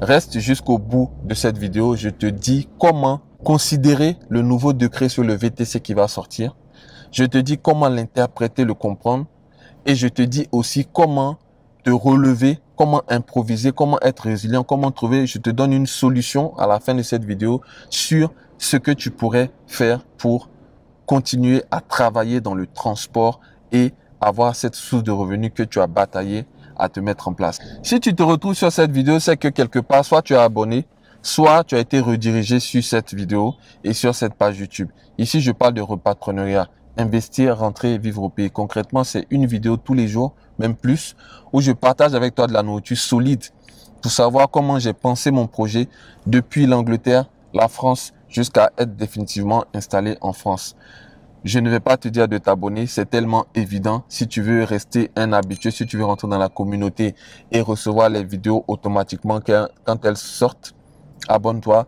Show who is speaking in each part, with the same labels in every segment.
Speaker 1: reste jusqu'au bout de cette vidéo. Je te dis comment considérer le nouveau décret sur le VTC qui va sortir. Je te dis comment l'interpréter, le comprendre. Et je te dis aussi comment te relever, comment improviser, comment être résilient, comment trouver. Je te donne une solution à la fin de cette vidéo sur ce que tu pourrais faire pour continuer à travailler dans le transport et avoir cette source de revenus que tu as bataillé à te mettre en place. Si tu te retrouves sur cette vidéo, c'est que quelque part, soit tu es abonné, soit tu as été redirigé sur cette vidéo et sur cette page YouTube. Ici, je parle de repatronnariat. Investir, rentrer vivre au pays. Concrètement, c'est une vidéo tous les jours, même plus, où je partage avec toi de la nourriture solide pour savoir comment j'ai pensé mon projet depuis l'Angleterre, la France, jusqu'à être définitivement installé en France. Je ne vais pas te dire de t'abonner, c'est tellement évident. Si tu veux rester un habitué, si tu veux rentrer dans la communauté et recevoir les vidéos automatiquement quand elles sortent, abonne-toi,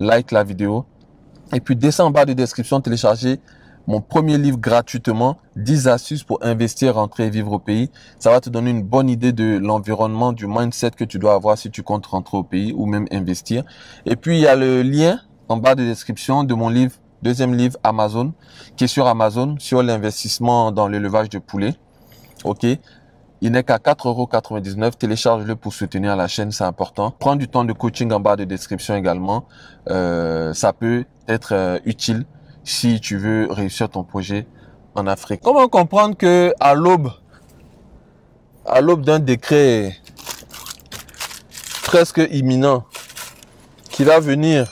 Speaker 1: like la vidéo. Et puis descends en bas de description, télécharger mon premier livre gratuitement, 10 astuces pour investir, rentrer et vivre au pays. Ça va te donner une bonne idée de l'environnement, du mindset que tu dois avoir si tu comptes rentrer au pays ou même investir. Et puis il y a le lien en bas de description de mon livre Deuxième livre, Amazon, qui est sur Amazon, sur l'investissement dans l'élevage de poulets. OK il n'est qu'à 4,99€. Télécharge-le pour soutenir la chaîne, c'est important. Prends du temps de coaching en bas de description également. Euh, ça peut être euh, utile si tu veux réussir ton projet en Afrique. Comment comprendre que à l'aube, à l'aube d'un décret presque imminent qui va venir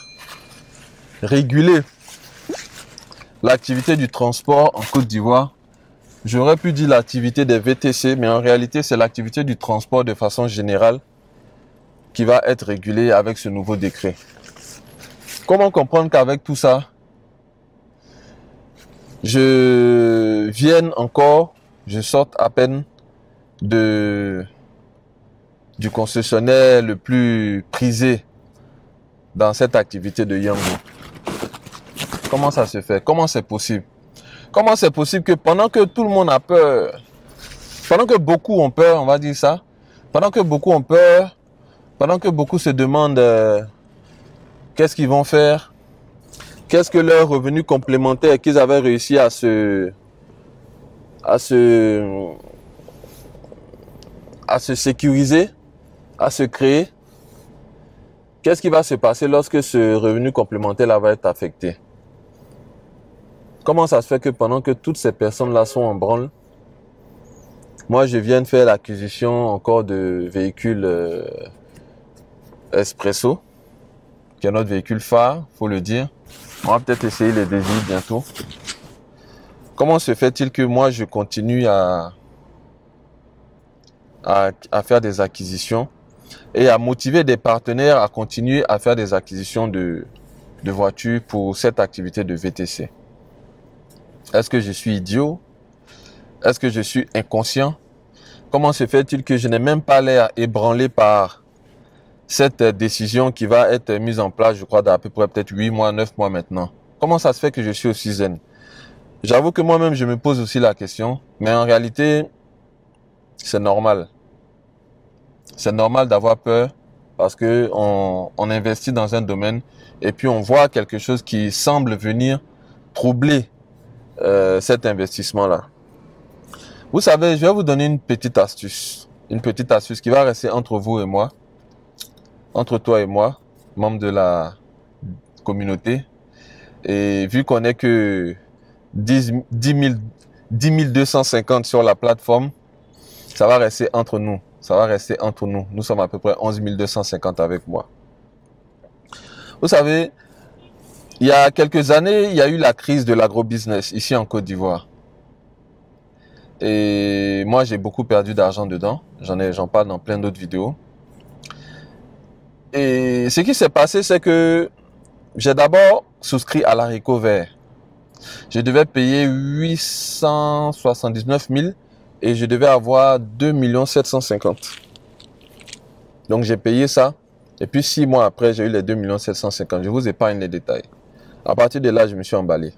Speaker 1: réguler l'activité du transport en Côte d'Ivoire. J'aurais pu dire l'activité des VTC, mais en réalité, c'est l'activité du transport de façon générale qui va être régulée avec ce nouveau décret. Comment comprendre qu'avec tout ça, je vienne encore, je sorte à peine du concessionnaire le plus prisé dans cette activité de Yango. Comment ça se fait? Comment c'est possible? Comment c'est possible que pendant que tout le monde a peur, pendant que beaucoup ont peur, on va dire ça, pendant que beaucoup ont peur, pendant que beaucoup se demandent euh, qu'est-ce qu'ils vont faire, qu'est-ce que leur revenu complémentaire qu'ils avaient réussi à se, à se, à se sécuriser, à se créer, qu'est-ce qui va se passer lorsque ce revenu complémentaire va être affecté? Comment ça se fait que pendant que toutes ces personnes-là sont en branle, moi je viens de faire l'acquisition encore de véhicules euh, Espresso, qui est notre véhicule phare, faut le dire. On va peut-être essayer les désirs bientôt. Comment se fait-il que moi je continue à, à, à, faire des acquisitions et à motiver des partenaires à continuer à faire des acquisitions de, de voitures pour cette activité de VTC est-ce que je suis idiot? Est-ce que je suis inconscient? Comment se fait-il que je n'ai même pas l'air ébranlé par cette décision qui va être mise en place, je crois, d'à peu près peut-être 8 mois, 9 mois maintenant? Comment ça se fait que je suis aussi zen? J'avoue que moi-même, je me pose aussi la question, mais en réalité, c'est normal. C'est normal d'avoir peur parce que on, on investit dans un domaine et puis on voit quelque chose qui semble venir troubler euh, cet investissement-là. Vous savez, je vais vous donner une petite astuce. Une petite astuce qui va rester entre vous et moi. Entre toi et moi, membre de la communauté. Et vu qu'on est que 10, 10, 10 250 sur la plateforme, ça va rester entre nous. Ça va rester entre nous. Nous sommes à peu près 11 250 avec moi. Vous savez, il y a quelques années, il y a eu la crise de l'agrobusiness ici en Côte d'Ivoire. Et moi, j'ai beaucoup perdu d'argent dedans. J'en ai, j'en parle dans plein d'autres vidéos. Et ce qui s'est passé, c'est que j'ai d'abord souscrit à l'haricot vert. Je devais payer 879 000 et je devais avoir 2 750. Donc j'ai payé ça. Et puis six mois après, j'ai eu les 2 750. Je vous épargne les détails. À partir de là, je me suis emballé.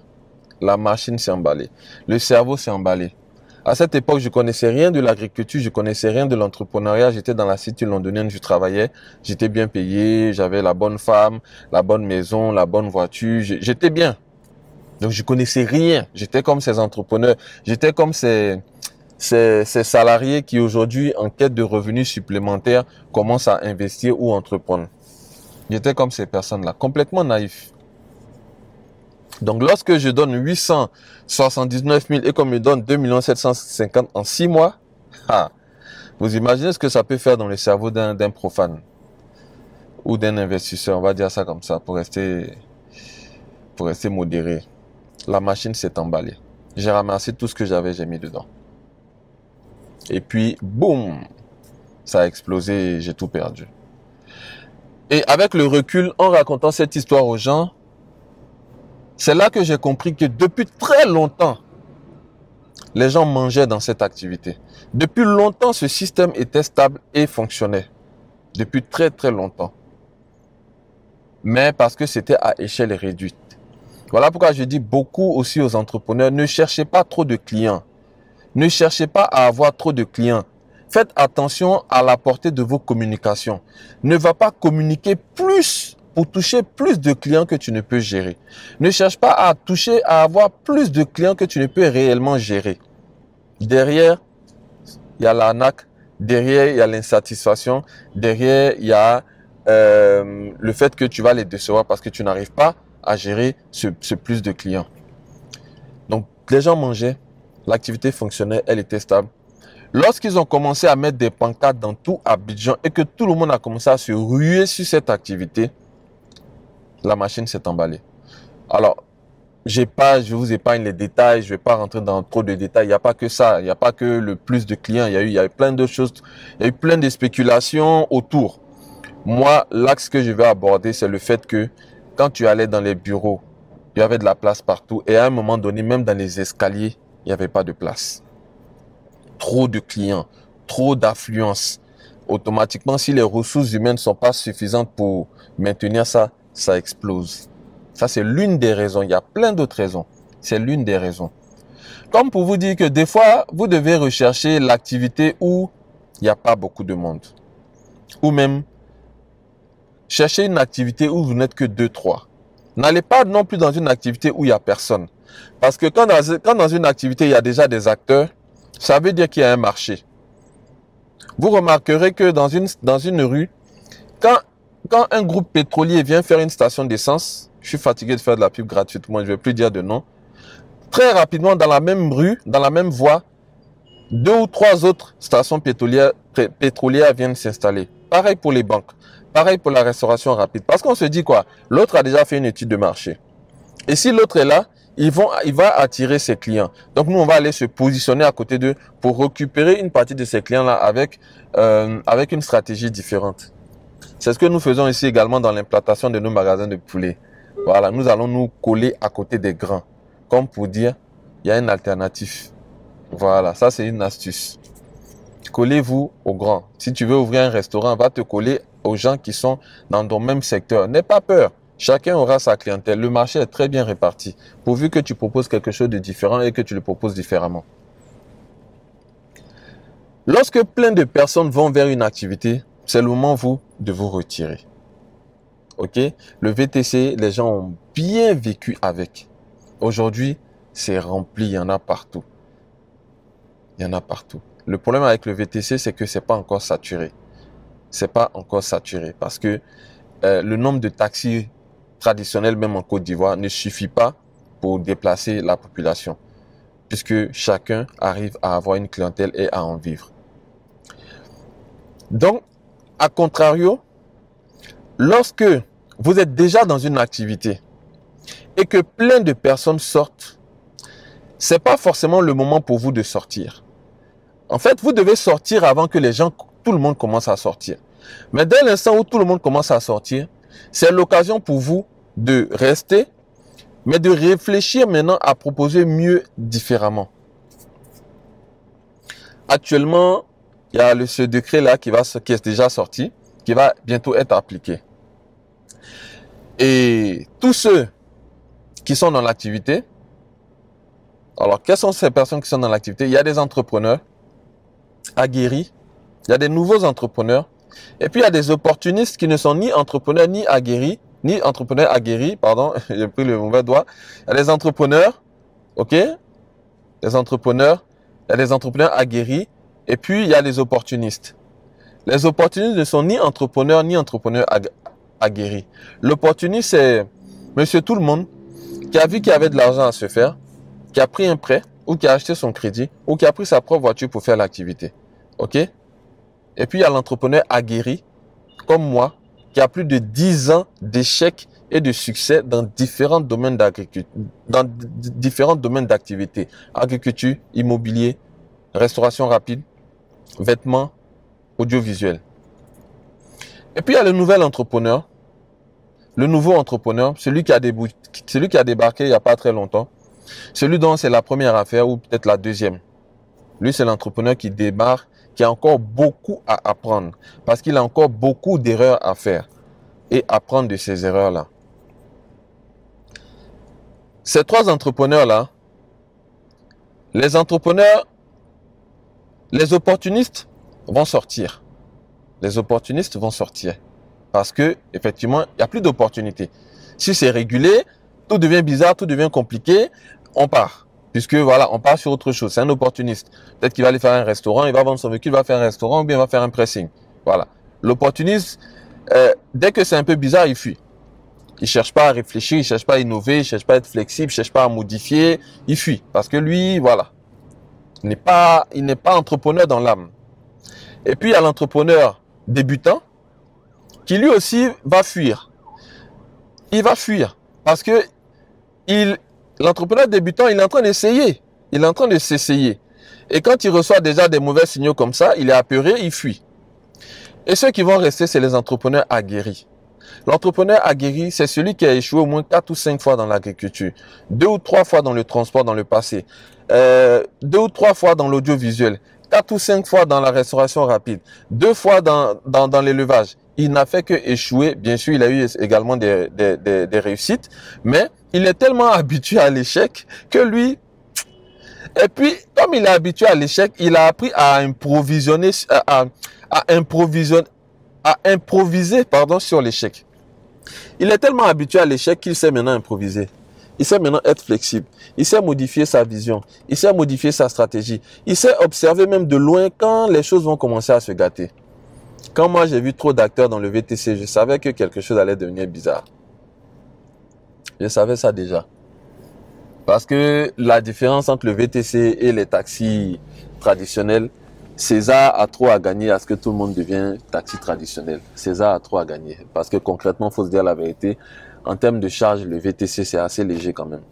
Speaker 1: La machine s'est emballée. Le cerveau s'est emballé. À cette époque, je connaissais rien de l'agriculture, je connaissais rien de l'entrepreneuriat. J'étais dans la cité londonienne, je travaillais, j'étais bien payé, j'avais la bonne femme, la bonne maison, la bonne voiture. J'étais bien. Donc je connaissais rien. J'étais comme ces entrepreneurs, j'étais comme ces, salariés qui aujourd'hui, en quête de revenus supplémentaires, commencent à investir ou entreprendre. J'étais comme ces personnes-là, complètement naïf. Donc lorsque je donne 879 000 et qu'on me donne 2 750 en 6 mois, vous imaginez ce que ça peut faire dans le cerveau d'un profane ou d'un investisseur, on va dire ça comme ça, pour rester, pour rester modéré. La machine s'est emballée. J'ai ramassé tout ce que j'avais, j'ai mis dedans. Et puis, boum, ça a explosé et j'ai tout perdu. Et avec le recul, en racontant cette histoire aux gens, c'est là que j'ai compris que depuis très longtemps, les gens mangeaient dans cette activité. Depuis longtemps, ce système était stable et fonctionnait. Depuis très très longtemps. Mais parce que c'était à échelle réduite. Voilà pourquoi je dis beaucoup aussi aux entrepreneurs, ne cherchez pas trop de clients. Ne cherchez pas à avoir trop de clients. Faites attention à la portée de vos communications. Ne va pas communiquer plus toucher plus de clients que tu ne peux gérer. Ne cherche pas à toucher, à avoir plus de clients que tu ne peux réellement gérer. Derrière, il y a l'arnaque, derrière, il y a l'insatisfaction, derrière, il y a euh, le fait que tu vas les décevoir parce que tu n'arrives pas à gérer ce, ce plus de clients. Donc, les gens mangeaient, l'activité fonctionnait, elle était stable. Lorsqu'ils ont commencé à mettre des pancartes dans tout Abidjan et que tout le monde a commencé à se ruer sur cette activité, la machine s'est emballée. Alors, j'ai pas, je vous épargne les détails, je vais pas rentrer dans trop de détails. Il n'y a pas que ça, il n'y a pas que le plus de clients. Il y a eu, il y a eu plein de choses, il y a eu plein de spéculations autour. Moi, l'axe que je vais aborder, c'est le fait que quand tu allais dans les bureaux, il y avait de la place partout. Et à un moment donné, même dans les escaliers, il n'y avait pas de place. Trop de clients, trop d'affluence. Automatiquement, si les ressources humaines ne sont pas suffisantes pour maintenir ça, ça explose. Ça, c'est l'une des raisons. Il y a plein d'autres raisons. C'est l'une des raisons. Comme pour vous dire que des fois, vous devez rechercher l'activité où il n'y a pas beaucoup de monde. Ou même, chercher une activité où vous n'êtes que deux, trois. N'allez pas non plus dans une activité où il n'y a personne. Parce que quand dans, quand dans une activité, il y a déjà des acteurs, ça veut dire qu'il y a un marché. Vous remarquerez que dans une, dans une rue, quand quand un groupe pétrolier vient faire une station d'essence, je suis fatigué de faire de la pub gratuitement, je ne vais plus dire de nom. Très rapidement, dans la même rue, dans la même voie, deux ou trois autres stations pétrolières, viennent s'installer. Pareil pour les banques. Pareil pour la restauration rapide. Parce qu'on se dit quoi? L'autre a déjà fait une étude de marché. Et si l'autre est là, il va attirer ses clients. Donc nous, on va aller se positionner à côté d'eux pour récupérer une partie de ces clients-là avec, euh, avec une stratégie différente. C'est ce que nous faisons ici également dans l'implantation de nos magasins de poulet. Voilà, nous allons nous coller à côté des grands. Comme pour dire, il y a une alternative. Voilà, ça c'est une astuce. Collez-vous aux grands. Si tu veux ouvrir un restaurant, va te coller aux gens qui sont dans ton même secteur. N'aie pas peur. Chacun aura sa clientèle. Le marché est très bien réparti. Pourvu que tu proposes quelque chose de différent et que tu le proposes différemment. Lorsque plein de personnes vont vers une activité, c'est le moment vous de vous retirer. Ok? Le VTC, les gens ont bien vécu avec. Aujourd'hui, c'est rempli, il y en a partout. Il y en a partout. Le problème avec le VTC, c'est que c'est pas encore saturé. C'est pas encore saturé parce que euh, le nombre de taxis traditionnels, même en Côte d'Ivoire, ne suffit pas pour déplacer la population, puisque chacun arrive à avoir une clientèle et à en vivre. Donc, a contrario, lorsque vous êtes déjà dans une activité et que plein de personnes sortent, c'est pas forcément le moment pour vous de sortir. En fait, vous devez sortir avant que les gens, tout le monde commence à sortir. Mais dès l'instant où tout le monde commence à sortir, c'est l'occasion pour vous de rester, mais de réfléchir maintenant à proposer mieux différemment. Actuellement, il y a le, ce décret-là qui, va, qui est déjà sorti, qui va bientôt être appliqué. Et tous ceux qui sont dans l'activité, Alors, quelles sont ces personnes qui sont dans l'activité? Il y a des entrepreneurs aguerris, il y a des nouveaux entrepreneurs, et puis il y a des opportunistes qui ne sont ni entrepreneurs ni aguerris, ni entrepreneurs aguerris, pardon, j'ai pris le mauvais doigt. Il y a des entrepreneurs, ok? Les entrepreneurs, il y a des entrepreneurs aguerris, et puis il y a les opportunistes. Les opportunistes ne sont ni entrepreneurs ni entrepreneurs aguerris. L'opportuniste, c'est monsieur tout le monde qui a vu qu'il y avait de l'argent à se faire, qui a pris un prêt, ou qui a acheté son crédit, ou qui a pris sa propre voiture pour faire l'activité. OK? Et puis il y a l'entrepreneur aguerri, comme moi, qui a plus de 10 ans d'échecs et de succès dans différents domaines d'agriculture, dans différents domaines d'activité. Agriculture, immobilier, restauration rapide, vêtements, audiovisuel. Et puis il y a le nouvel entrepreneur, le nouveau entrepreneur, celui qui a, celui qui a débarqué il n'y a pas très longtemps, celui dont c'est la première affaire ou peut-être la deuxième. Lui, c'est l'entrepreneur qui démarre, qui a encore beaucoup à apprendre parce qu'il a encore beaucoup d'erreurs à faire et apprendre de ces erreurs-là. Ces trois entrepreneurs-là, les entrepreneurs, les opportunistes vont sortir. Les opportunistes vont sortir. Parce que, effectivement, il n'y a plus d'opportunités. Si c'est régulé, tout devient bizarre, tout devient compliqué, on part. Puisque voilà, on part sur autre chose. C'est un opportuniste. Peut-être qu'il va aller faire un restaurant, il va vendre son véhicule, il va faire un restaurant ou bien il va faire un pressing. Voilà. L'opportuniste, euh, dès que c'est un peu bizarre, il fuit. Il cherche pas à réfléchir, il cherche pas à innover, il cherche pas à être flexible, il cherche pas à modifier, il fuit. Parce que lui, voilà. Il n'est pas, il n'est pas entrepreneur dans l'âme. Et puis, il y a l'entrepreneur débutant qui lui aussi va fuir. Il va fuir parce que l'entrepreneur débutant, il est en train d'essayer. Il est en train de s'essayer. Et quand il reçoit déjà des mauvais signaux comme ça, il est apeuré, il fuit. Et ceux qui vont rester, c'est les entrepreneurs aguerris. L'entrepreneur aguerri, c'est celui qui a échoué au moins quatre ou cinq fois dans l'agriculture, deux ou trois fois dans le transport dans le passé, euh, deux ou trois fois dans l'audiovisuel, quatre ou cinq fois dans la restauration rapide, deux fois dans, dans, dans l'élevage. Il n'a fait que échouer. Bien sûr, il a eu également des, des, des, réussites, mais il est tellement habitué à l'échec que lui, et puis, comme il est habitué à l'échec, il a appris à improvisionner, à, à, improvisionner, à improviser, pardon, sur l'échec. Il est tellement habitué à l'échec qu'il sait maintenant improviser. Il sait maintenant être flexible. Il sait modifier sa vision. Il sait modifier sa stratégie. Il sait observer même de loin quand les choses vont commencer à se gâter. Quand moi j'ai vu trop d'acteurs dans le VTC, je savais que quelque chose allait devenir bizarre. Je savais ça déjà. Parce que la différence entre le VTC et les taxis traditionnels, César a trop à gagner à ce que tout le monde devienne taxi traditionnel. César a trop à gagner. Parce que concrètement, faut se dire la vérité, en termes de charge, le VTC, c'est assez léger quand même.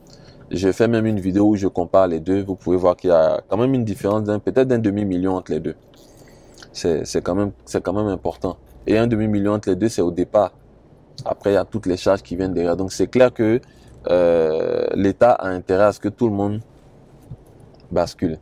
Speaker 1: Je fais même une vidéo où je compare les deux. Vous pouvez voir qu'il y a quand même une différence d'un, peut-être d'un demi-million entre les deux. C'est, quand même, quand même important. Et un demi-million entre les deux, c'est au départ. Après, il y a toutes les charges qui viennent derrière. Donc, c'est clair que euh, l'État a intérêt à ce que tout le monde bascule.